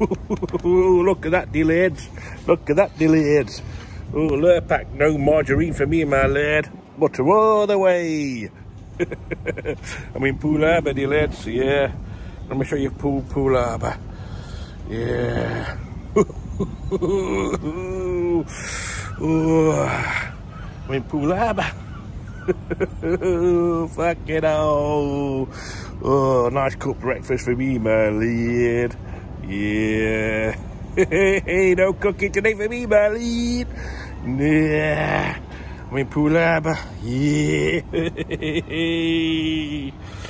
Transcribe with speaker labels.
Speaker 1: look at that, lads. Look at that, lads. Oh, Lurpak, no margarine for me, my lad. Butter all the way. I'm in Poole Harbour, lads, yeah. Let me show you Poole, Poole Harbour. Yeah. oh, I'm in Poole Harbour. Fuck it all. Oh, nice cooked breakfast for me, my lad. Yeah. Hey, no cookie today for me, lad. Nah. I'm in Poole Harbour. Yeah.